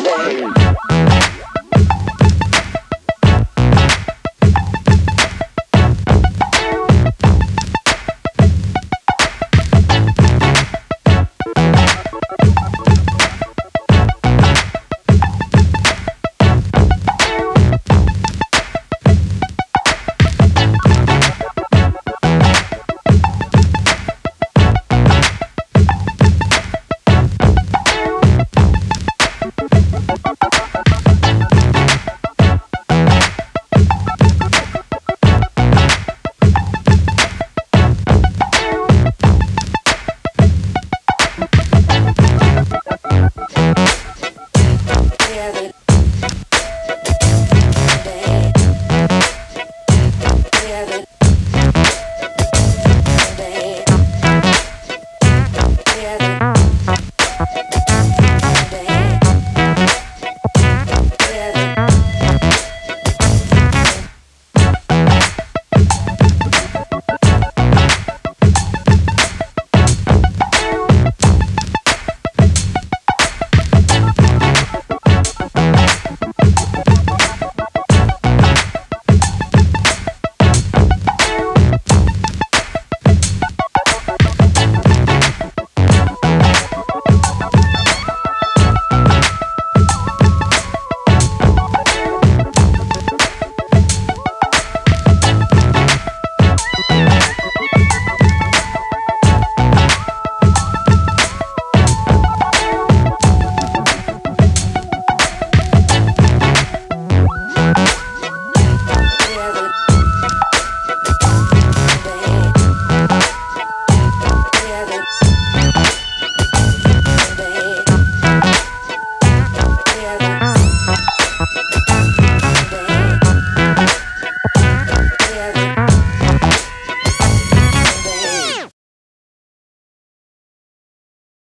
name.